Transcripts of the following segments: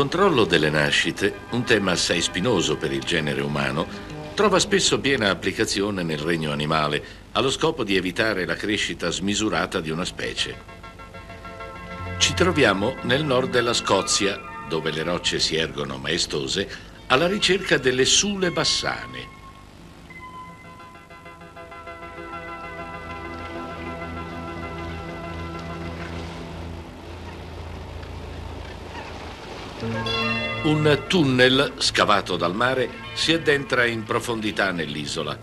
Controllo delle nascite, un tema assai spinoso per il genere umano, trova spesso piena applicazione nel regno animale, allo scopo di evitare la crescita smisurata di una specie. Ci troviamo nel nord della Scozia, dove le rocce si ergono maestose, alla ricerca delle sule bassane. Un tunnel scavato dal mare si addentra in profondità nell'isola.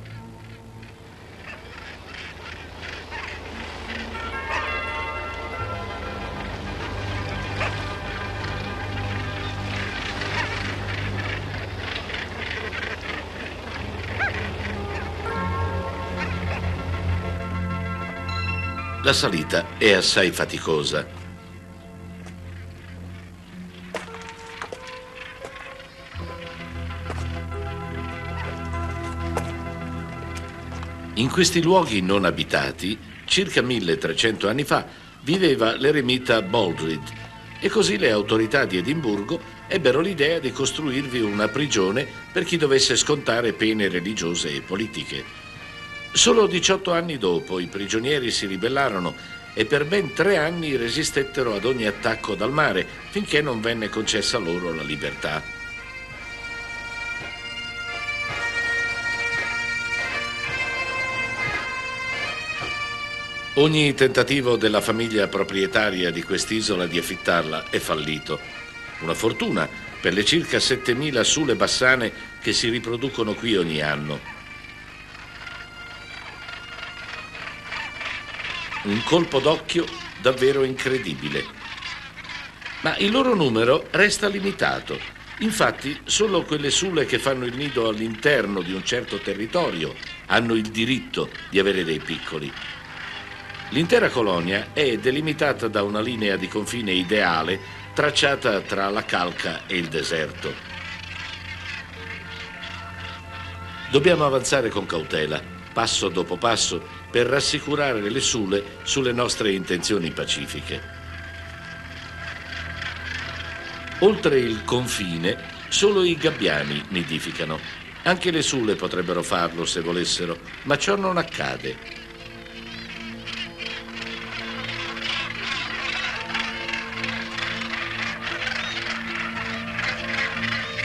La salita è assai faticosa. In questi luoghi non abitati, circa 1300 anni fa, viveva l'eremita Baldrid e così le autorità di Edimburgo ebbero l'idea di costruirvi una prigione per chi dovesse scontare pene religiose e politiche. Solo 18 anni dopo i prigionieri si ribellarono e per ben tre anni resistettero ad ogni attacco dal mare finché non venne concessa loro la libertà. Ogni tentativo della famiglia proprietaria di quest'isola di affittarla è fallito. Una fortuna per le circa 7.000 sule bassane che si riproducono qui ogni anno. Un colpo d'occhio davvero incredibile. Ma il loro numero resta limitato. Infatti, solo quelle sule che fanno il nido all'interno di un certo territorio hanno il diritto di avere dei piccoli. L'intera colonia è delimitata da una linea di confine ideale tracciata tra la calca e il deserto. Dobbiamo avanzare con cautela, passo dopo passo, per rassicurare le sule sulle nostre intenzioni pacifiche. Oltre il confine, solo i gabbiani nidificano. Anche le sule potrebbero farlo se volessero, ma ciò non accade.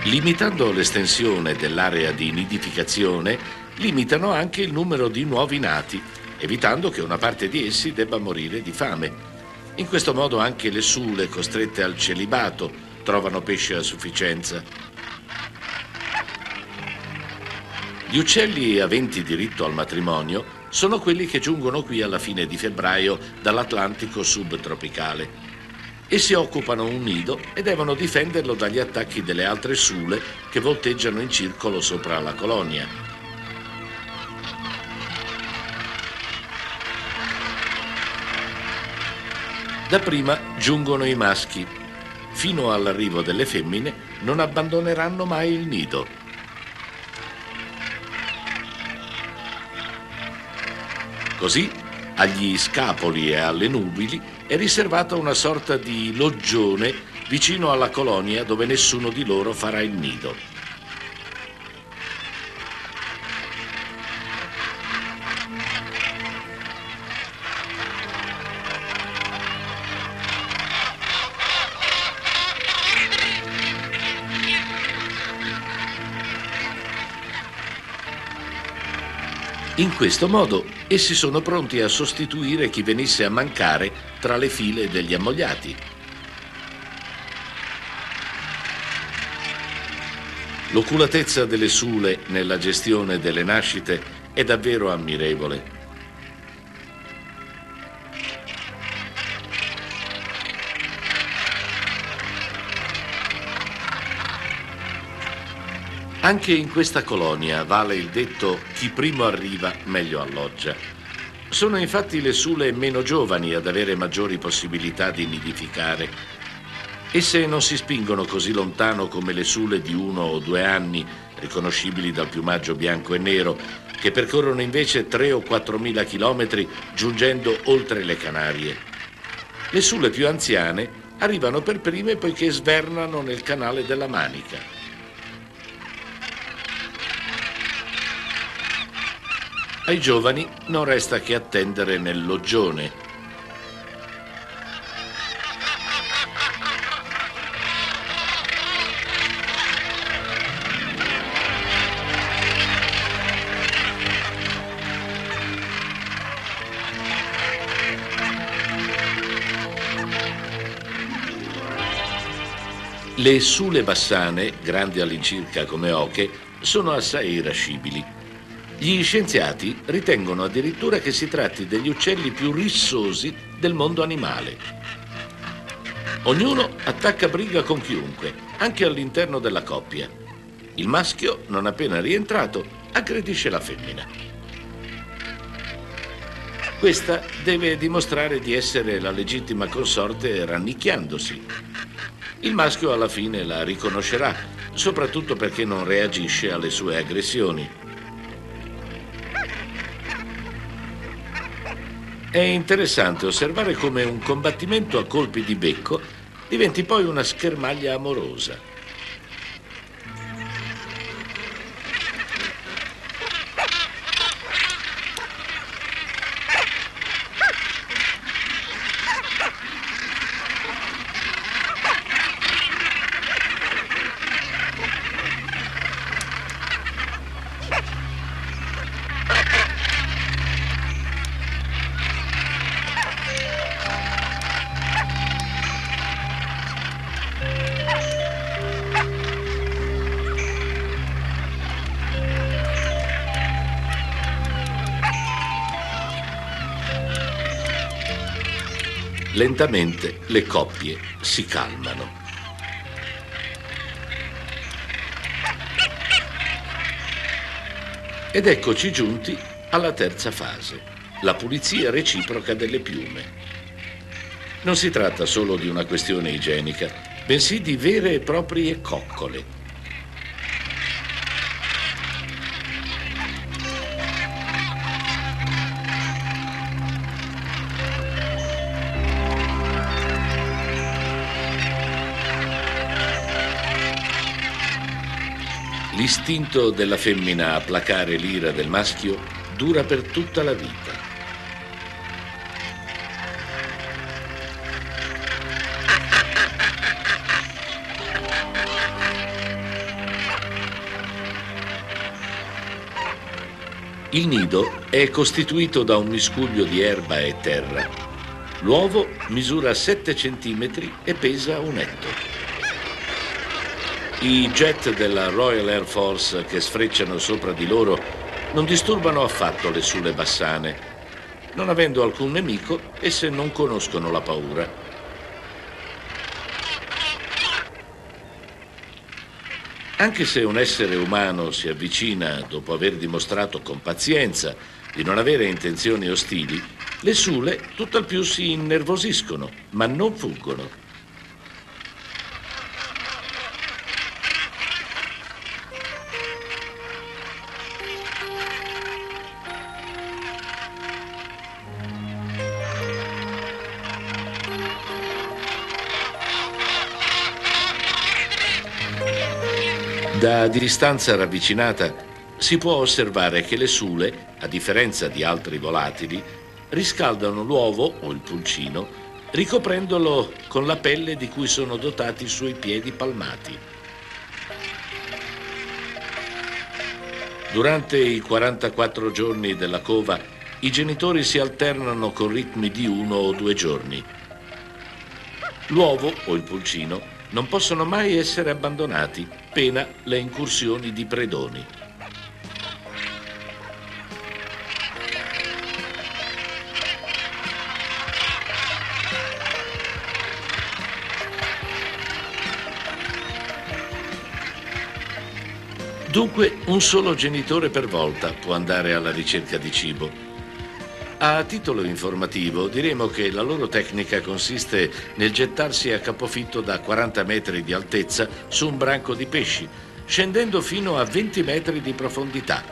Limitando l'estensione dell'area di nidificazione, limitano anche il numero di nuovi nati, evitando che una parte di essi debba morire di fame. In questo modo anche le sule costrette al celibato trovano pesce a sufficienza. Gli uccelli aventi diritto al matrimonio sono quelli che giungono qui alla fine di febbraio dall'Atlantico subtropicale. Essi occupano un nido e devono difenderlo dagli attacchi delle altre sule che volteggiano in circolo sopra la colonia. Dapprima giungono i maschi. Fino all'arrivo delle femmine non abbandoneranno mai il nido. Così agli scapoli e alle nubili è riservata una sorta di loggione vicino alla colonia dove nessuno di loro farà il nido. Questo modo essi sono pronti a sostituire chi venisse a mancare tra le file degli ammogliati. L'oculatezza delle sule nella gestione delle nascite è davvero ammirevole. Anche in questa colonia vale il detto chi primo arriva meglio alloggia. Sono infatti le sule meno giovani ad avere maggiori possibilità di nidificare. Esse non si spingono così lontano come le sule di uno o due anni, riconoscibili dal piumaggio bianco e nero, che percorrono invece 3 o 4 mila chilometri giungendo oltre le Canarie. Le sule più anziane arrivano per prime poiché svernano nel canale della Manica. Ai giovani non resta che attendere nel loggione, Le sule bassane, grandi all'incirca come oche, sono assai irascibili. Gli scienziati ritengono addirittura che si tratti degli uccelli più rissosi del mondo animale. Ognuno attacca briga con chiunque, anche all'interno della coppia. Il maschio, non appena rientrato, aggredisce la femmina. Questa deve dimostrare di essere la legittima consorte rannicchiandosi. Il maschio alla fine la riconoscerà, soprattutto perché non reagisce alle sue aggressioni. È interessante osservare come un combattimento a colpi di becco diventi poi una schermaglia amorosa. Lentamente le coppie si calmano. Ed eccoci giunti alla terza fase, la pulizia reciproca delle piume. Non si tratta solo di una questione igienica, bensì di vere e proprie coccole L'istinto della femmina a placare l'ira del maschio dura per tutta la vita. Il nido è costituito da un miscuglio di erba e terra. L'uovo misura 7 cm e pesa un etto. I jet della Royal Air Force che sfrecciano sopra di loro non disturbano affatto le sule bassane. Non avendo alcun nemico, esse non conoscono la paura. Anche se un essere umano si avvicina dopo aver dimostrato con pazienza di non avere intenzioni ostili, le sule tutt'al più si innervosiscono, ma non fuggono. Da distanza ravvicinata si può osservare che le sule, a differenza di altri volatili, riscaldano l'uovo o il pulcino ricoprendolo con la pelle di cui sono dotati i suoi piedi palmati. Durante i 44 giorni della cova i genitori si alternano con ritmi di uno o due giorni. L'uovo o il pulcino non possono mai essere abbandonati, pena le incursioni di predoni. Dunque un solo genitore per volta può andare alla ricerca di cibo a titolo informativo diremo che la loro tecnica consiste nel gettarsi a capofitto da 40 metri di altezza su un branco di pesci, scendendo fino a 20 metri di profondità.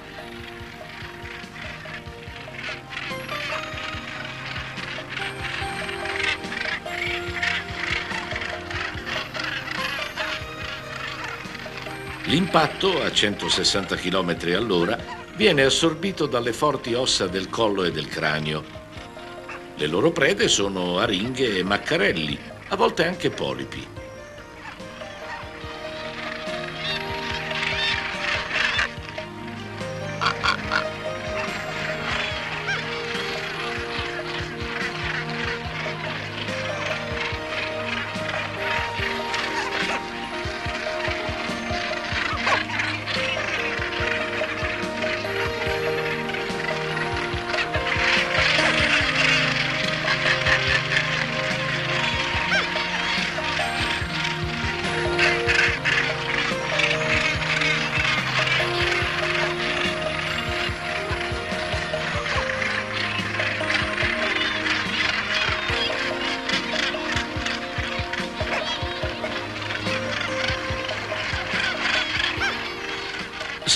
L'impatto a 160 km all'ora viene assorbito dalle forti ossa del collo e del cranio. Le loro prede sono aringhe e maccarelli, a volte anche polipi.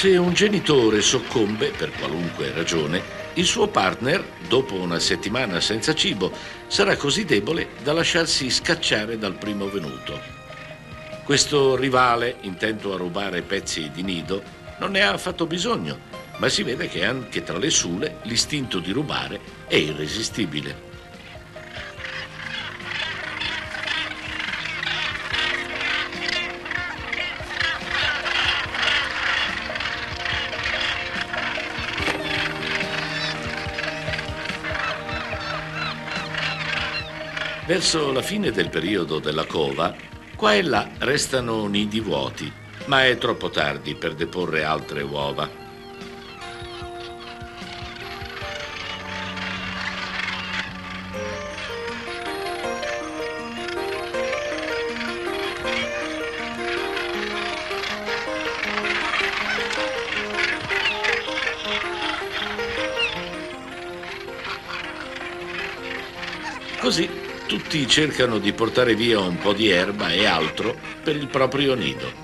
Se un genitore soccombe per qualunque ragione, il suo partner, dopo una settimana senza cibo, sarà così debole da lasciarsi scacciare dal primo venuto. Questo rivale, intento a rubare pezzi di nido, non ne ha affatto bisogno, ma si vede che anche tra le sule l'istinto di rubare è irresistibile. Verso la fine del periodo della cova, qua e là restano nidi vuoti, ma è troppo tardi per deporre altre uova. Tutti cercano di portare via un po' di erba e altro per il proprio nido.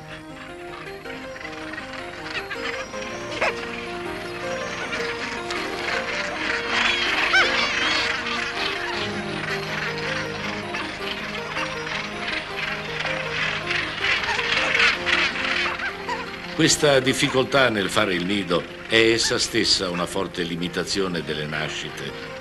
Questa difficoltà nel fare il nido è essa stessa una forte limitazione delle nascite.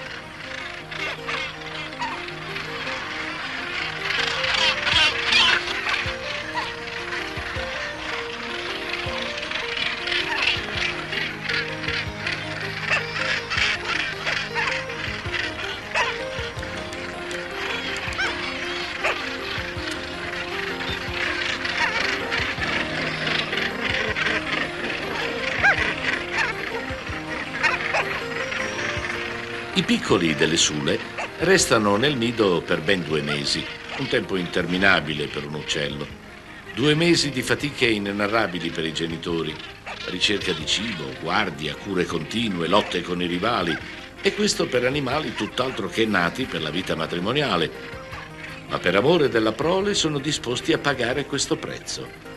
Piccoli delle sule restano nel nido per ben due mesi, un tempo interminabile per un uccello. Due mesi di fatiche inenarrabili per i genitori, ricerca di cibo, guardia, cure continue, lotte con i rivali, e questo per animali tutt'altro che nati per la vita matrimoniale. Ma per amore della prole sono disposti a pagare questo prezzo.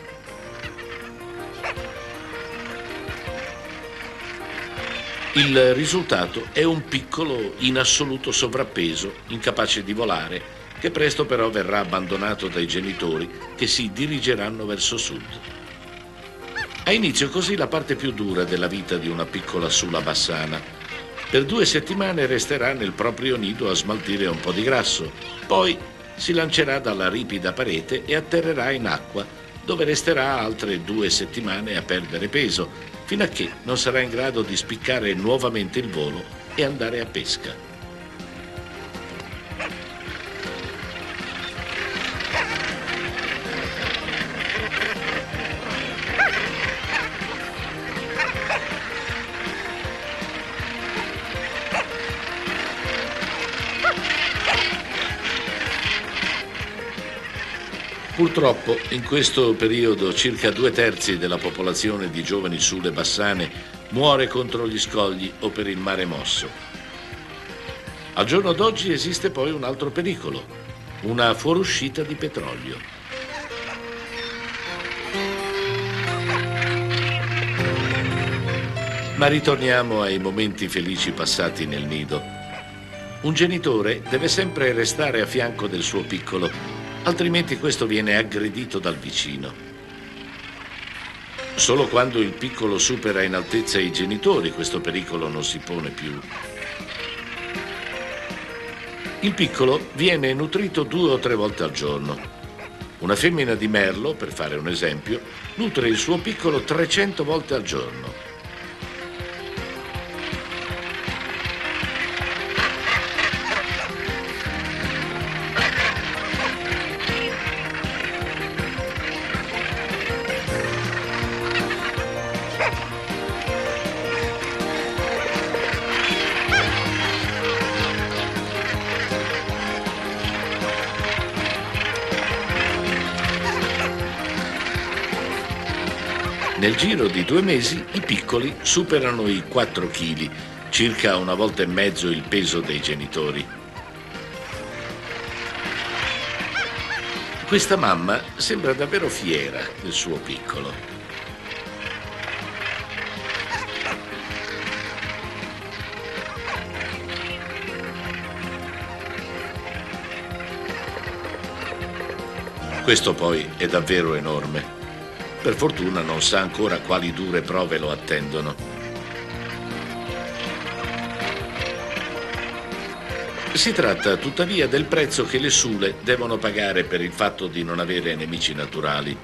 Il risultato è un piccolo in assoluto sovrappeso, incapace di volare, che presto però verrà abbandonato dai genitori che si dirigeranno verso sud. Ha inizio così la parte più dura della vita di una piccola sula bassana. Per due settimane resterà nel proprio nido a smaltire un po' di grasso, poi si lancerà dalla ripida parete e atterrerà in acqua, dove resterà altre due settimane a perdere peso fino a che non sarà in grado di spiccare nuovamente il volo e andare a pesca. Purtroppo in questo periodo circa due terzi della popolazione di giovani sulle bassane muore contro gli scogli o per il mare mosso. Al giorno d'oggi esiste poi un altro pericolo, una fuoriuscita di petrolio. Ma ritorniamo ai momenti felici passati nel nido. Un genitore deve sempre restare a fianco del suo piccolo altrimenti questo viene aggredito dal vicino. Solo quando il piccolo supera in altezza i genitori questo pericolo non si pone più. Il piccolo viene nutrito due o tre volte al giorno. Una femmina di merlo, per fare un esempio, nutre il suo piccolo 300 volte al giorno. Due mesi i piccoli superano i 4 kg, circa una volta e mezzo il peso dei genitori. Questa mamma sembra davvero fiera del suo piccolo. Questo poi è davvero enorme. Per fortuna non sa ancora quali dure prove lo attendono. Si tratta tuttavia del prezzo che le sule devono pagare per il fatto di non avere nemici naturali.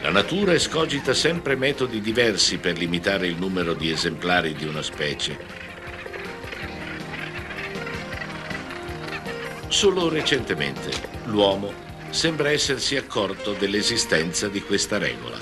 La natura escogita sempre metodi diversi per limitare il numero di esemplari di una specie. Solo recentemente l'uomo sembra essersi accorto dell'esistenza di questa regola.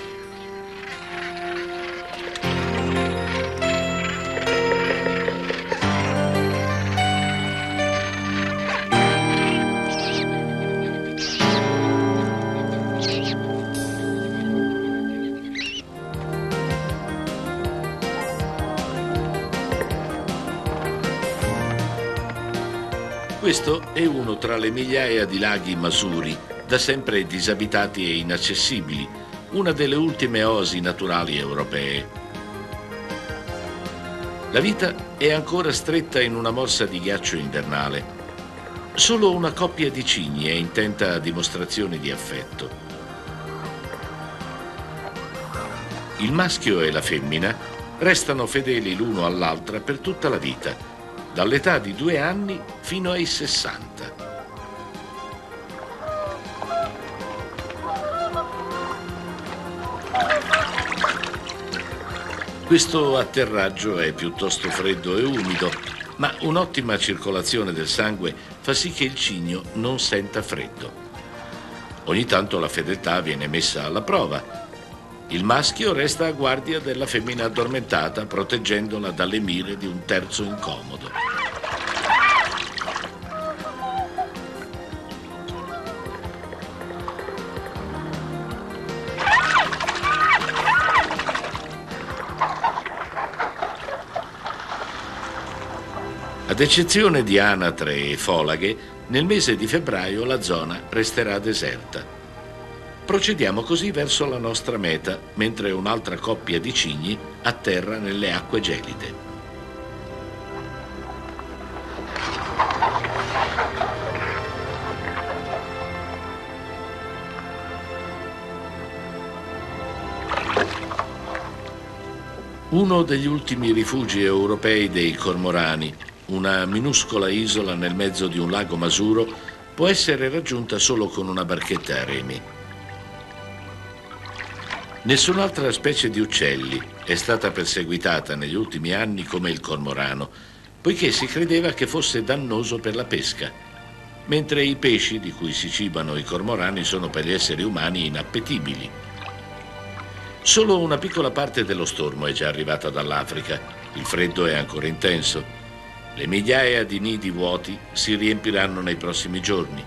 Questo è uno tra le migliaia di laghi masuri da sempre disabitati e inaccessibili, una delle ultime oasi naturali europee. La vita è ancora stretta in una morsa di ghiaccio invernale. Solo una coppia di cigni è intenta a dimostrazioni di affetto. Il maschio e la femmina restano fedeli l'uno all'altra per tutta la vita, dall'età di due anni fino ai 60. Questo atterraggio è piuttosto freddo e umido, ma un'ottima circolazione del sangue fa sì che il cigno non senta freddo. Ogni tanto la fedeltà viene messa alla prova. Il maschio resta a guardia della femmina addormentata, proteggendola dalle mire di un terzo incomodo. Ad eccezione di anatre e folaghe, nel mese di febbraio la zona resterà deserta. Procediamo così verso la nostra meta, mentre un'altra coppia di cigni atterra nelle acque gelide. Uno degli ultimi rifugi europei dei cormorani, una minuscola isola nel mezzo di un lago Masuro, può essere raggiunta solo con una barchetta a remi. Nessun'altra specie di uccelli è stata perseguitata negli ultimi anni come il cormorano, poiché si credeva che fosse dannoso per la pesca, mentre i pesci di cui si cibano i cormorani sono per gli esseri umani inappetibili. Solo una piccola parte dello stormo è già arrivata dall'Africa, il freddo è ancora intenso le migliaia di nidi vuoti si riempiranno nei prossimi giorni.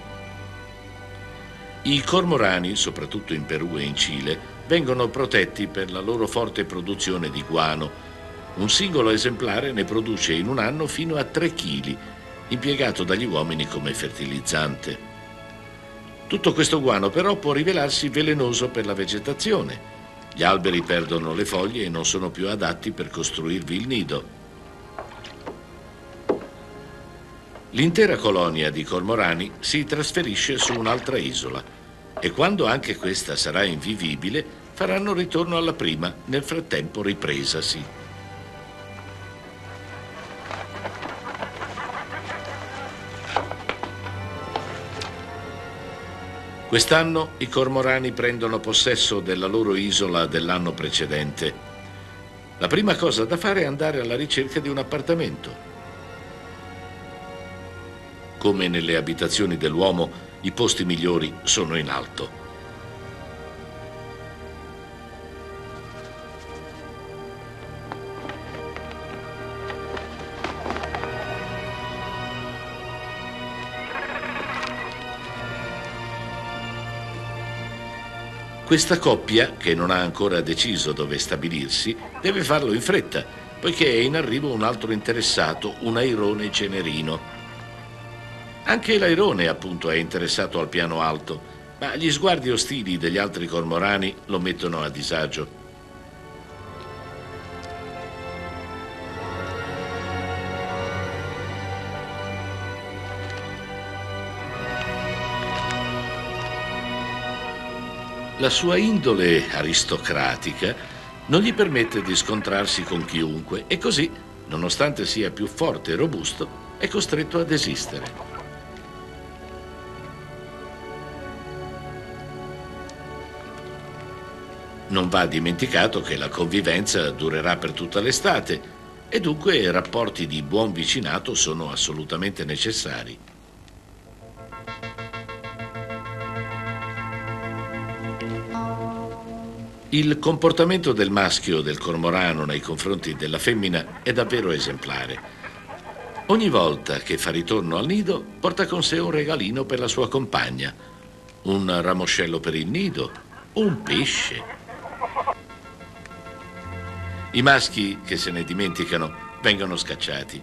I cormorani, soprattutto in Perù e in Cile, vengono protetti per la loro forte produzione di guano. Un singolo esemplare ne produce in un anno fino a 3 kg, impiegato dagli uomini come fertilizzante. Tutto questo guano però può rivelarsi velenoso per la vegetazione. Gli alberi perdono le foglie e non sono più adatti per costruirvi il nido. L'intera colonia di cormorani si trasferisce su un'altra isola e quando anche questa sarà invivibile, faranno ritorno alla prima, nel frattempo ripresasi. Quest'anno i cormorani prendono possesso della loro isola dell'anno precedente. La prima cosa da fare è andare alla ricerca di un appartamento. Come nelle abitazioni dell'uomo, i posti migliori sono in alto. Questa coppia, che non ha ancora deciso dove stabilirsi, deve farlo in fretta, poiché è in arrivo un altro interessato, un airone cenerino. Anche l'airone, appunto, è interessato al piano alto, ma gli sguardi ostili degli altri cormorani lo mettono a disagio. La sua indole aristocratica non gli permette di scontrarsi con chiunque e così, nonostante sia più forte e robusto, è costretto a desistere. Non va dimenticato che la convivenza durerà per tutta l'estate e dunque rapporti di buon vicinato sono assolutamente necessari. Il comportamento del maschio del cormorano nei confronti della femmina è davvero esemplare. Ogni volta che fa ritorno al nido porta con sé un regalino per la sua compagna, un ramoscello per il nido, un pesce, i maschi che se ne dimenticano vengono scacciati.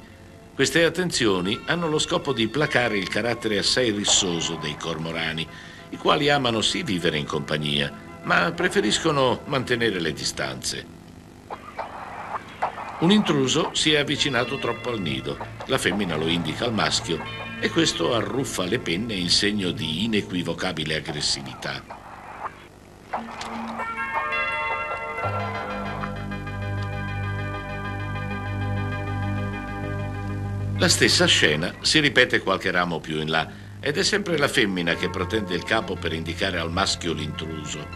Queste attenzioni hanno lo scopo di placare il carattere assai rissoso dei cormorani, i quali amano sì vivere in compagnia, ma preferiscono mantenere le distanze. Un intruso si è avvicinato troppo al nido. La femmina lo indica al maschio e questo arruffa le penne in segno di inequivocabile aggressività. La stessa scena si ripete qualche ramo più in là ed è sempre la femmina che protende il capo per indicare al maschio l'intruso.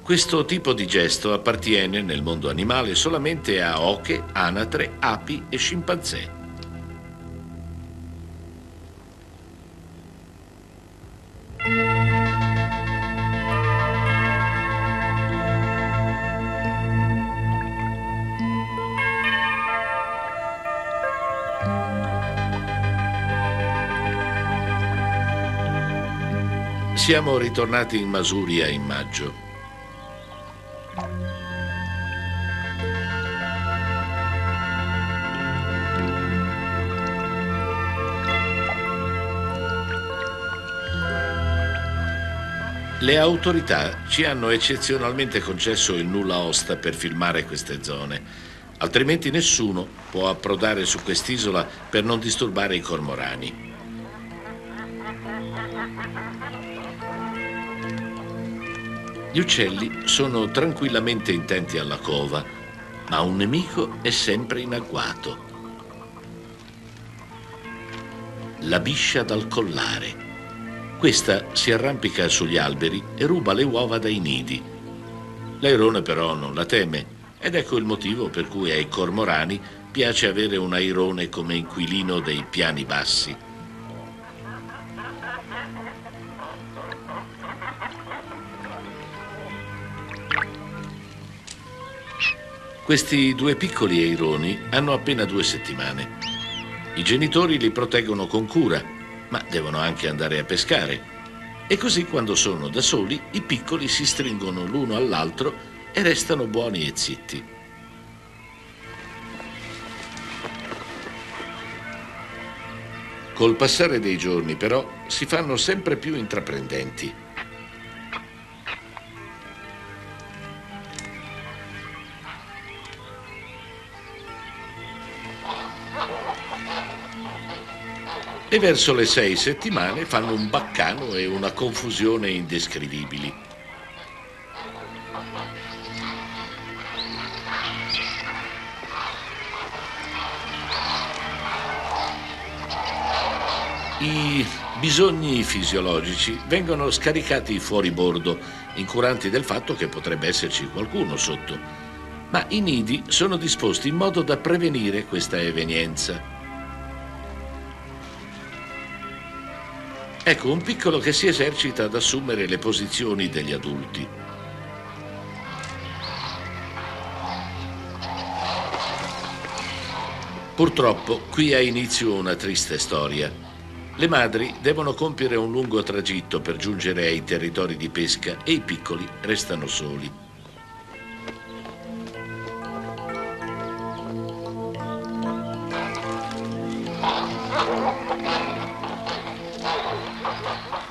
Questo tipo di gesto appartiene nel mondo animale solamente a oche, anatre, api e scimpanzé. Siamo ritornati in Masuria in maggio. Le autorità ci hanno eccezionalmente concesso il nulla osta per filmare queste zone, altrimenti nessuno può approdare su quest'isola per non disturbare i cormorani. Gli uccelli sono tranquillamente intenti alla cova, ma un nemico è sempre in agguato. La biscia dal collare. Questa si arrampica sugli alberi e ruba le uova dai nidi. L'airone però non la teme ed ecco il motivo per cui ai cormorani piace avere un airone come inquilino dei piani bassi. Questi due piccoli eironi hanno appena due settimane. I genitori li proteggono con cura, ma devono anche andare a pescare. E così quando sono da soli, i piccoli si stringono l'uno all'altro e restano buoni e zitti. Col passare dei giorni, però, si fanno sempre più intraprendenti. E verso le sei settimane fanno un baccano e una confusione indescrivibili. I bisogni fisiologici vengono scaricati fuori bordo, incuranti del fatto che potrebbe esserci qualcuno sotto, ma i nidi sono disposti in modo da prevenire questa evenienza. Ecco un piccolo che si esercita ad assumere le posizioni degli adulti. Purtroppo qui ha inizio una triste storia. Le madri devono compiere un lungo tragitto per giungere ai territori di pesca e i piccoli restano soli.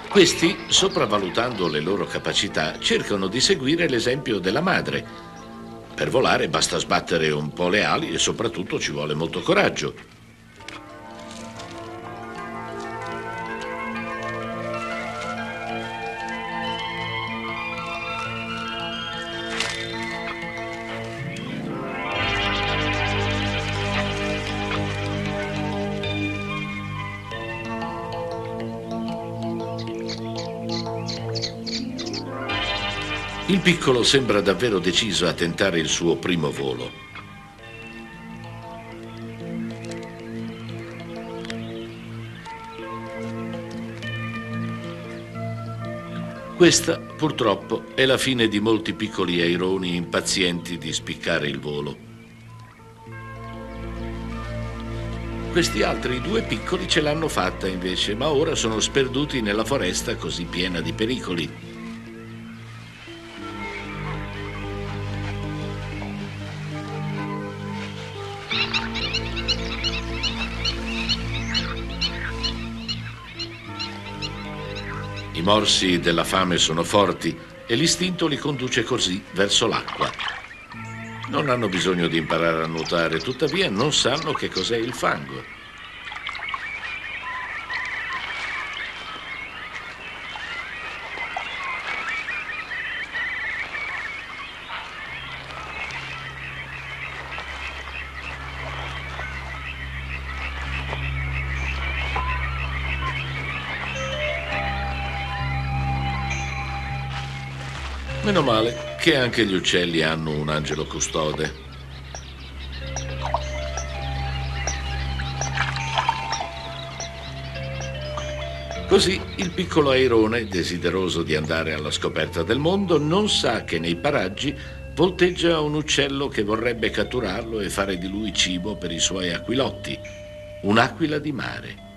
Questi, sopravvalutando le loro capacità, cercano di seguire l'esempio della madre. Per volare basta sbattere un po' le ali e soprattutto ci vuole molto coraggio. Piccolo sembra davvero deciso a tentare il suo primo volo. Questa, purtroppo, è la fine di molti piccoli aironi impazienti di spiccare il volo. Questi altri due piccoli ce l'hanno fatta invece, ma ora sono sperduti nella foresta così piena di pericoli. Morsi della fame sono forti e l'istinto li conduce così verso l'acqua. Non hanno bisogno di imparare a nuotare, tuttavia non sanno che cos'è il fango. Che anche gli uccelli hanno un angelo custode. Così il piccolo airone, desideroso di andare alla scoperta del mondo, non sa che nei paraggi volteggia un uccello che vorrebbe catturarlo e fare di lui cibo per i suoi aquilotti, un'aquila di mare.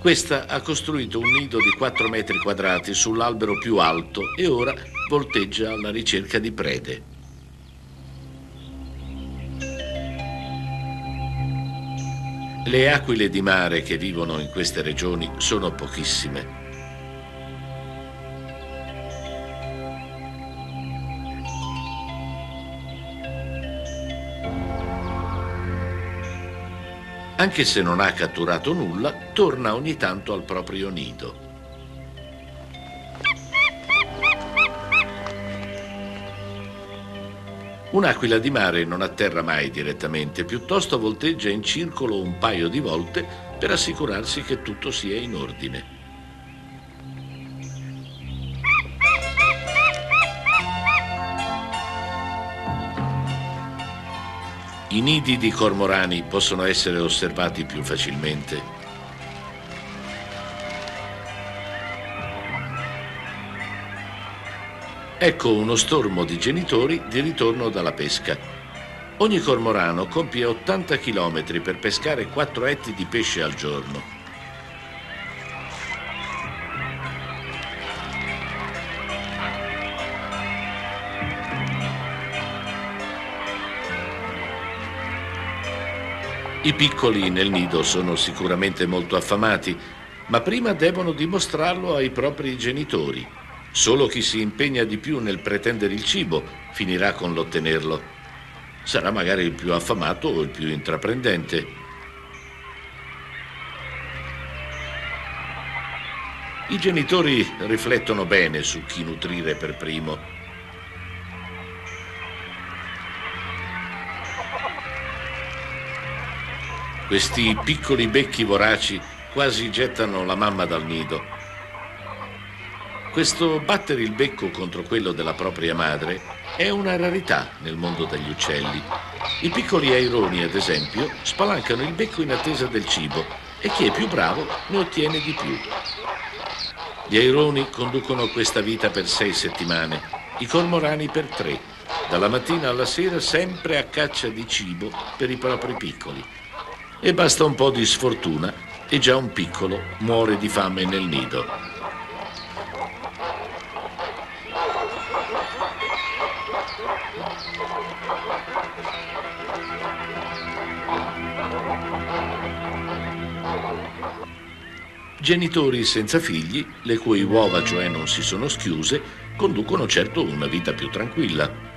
Questa ha costruito un nido di 4 metri quadrati sull'albero più alto e ora volteggia alla ricerca di prede. Le aquile di mare che vivono in queste regioni sono pochissime. Anche se non ha catturato nulla, torna ogni tanto al proprio nido. Un'aquila di mare non atterra mai direttamente, piuttosto volteggia in circolo un paio di volte per assicurarsi che tutto sia in ordine. I nidi di cormorani possono essere osservati più facilmente. Ecco uno stormo di genitori di ritorno dalla pesca. Ogni cormorano compie 80 km per pescare 4 etti di pesce al giorno. I piccoli nel nido sono sicuramente molto affamati, ma prima devono dimostrarlo ai propri genitori. Solo chi si impegna di più nel pretendere il cibo finirà con l'ottenerlo. Sarà magari il più affamato o il più intraprendente. I genitori riflettono bene su chi nutrire per primo Questi piccoli becchi voraci quasi gettano la mamma dal nido. Questo battere il becco contro quello della propria madre è una rarità nel mondo degli uccelli. I piccoli aironi, ad esempio, spalancano il becco in attesa del cibo e chi è più bravo ne ottiene di più. Gli aironi conducono questa vita per sei settimane, i cormorani per tre, dalla mattina alla sera sempre a caccia di cibo per i propri piccoli. E basta un po' di sfortuna e già un piccolo muore di fame nel nido. Genitori senza figli, le cui uova cioè non si sono schiuse, conducono certo una vita più tranquilla.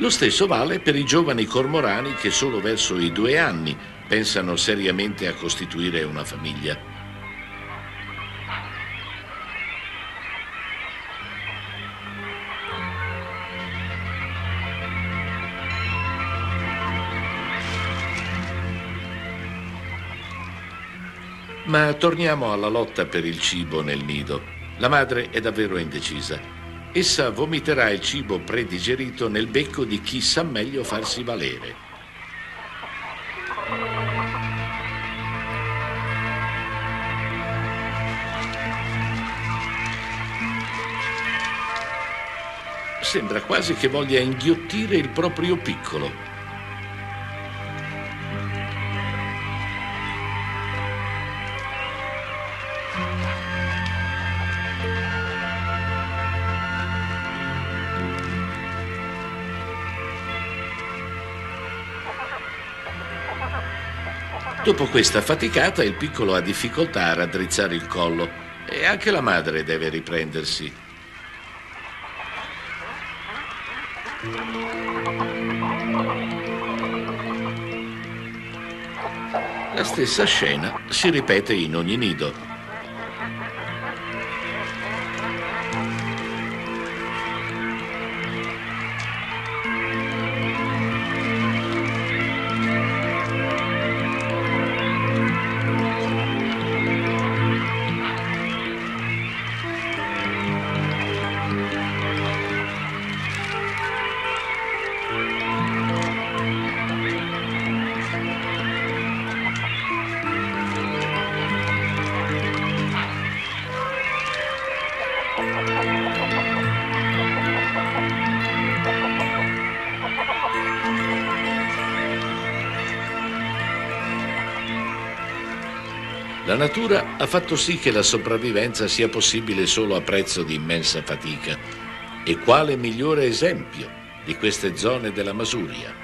Lo stesso vale per i giovani cormorani che solo verso i due anni pensano seriamente a costituire una famiglia. Ma torniamo alla lotta per il cibo nel nido. La madre è davvero indecisa. Essa vomiterà il cibo predigerito nel becco di chi sa meglio farsi valere. Sembra quasi che voglia inghiottire il proprio piccolo. Dopo questa faticata il piccolo ha difficoltà a raddrizzare il collo e anche la madre deve riprendersi. La stessa scena si ripete in ogni nido. La natura ha fatto sì che la sopravvivenza sia possibile solo a prezzo di immensa fatica. E quale migliore esempio di queste zone della Masuria?